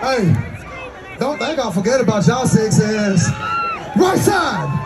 Hey, don't think I'll forget about y'all six ass. Right side.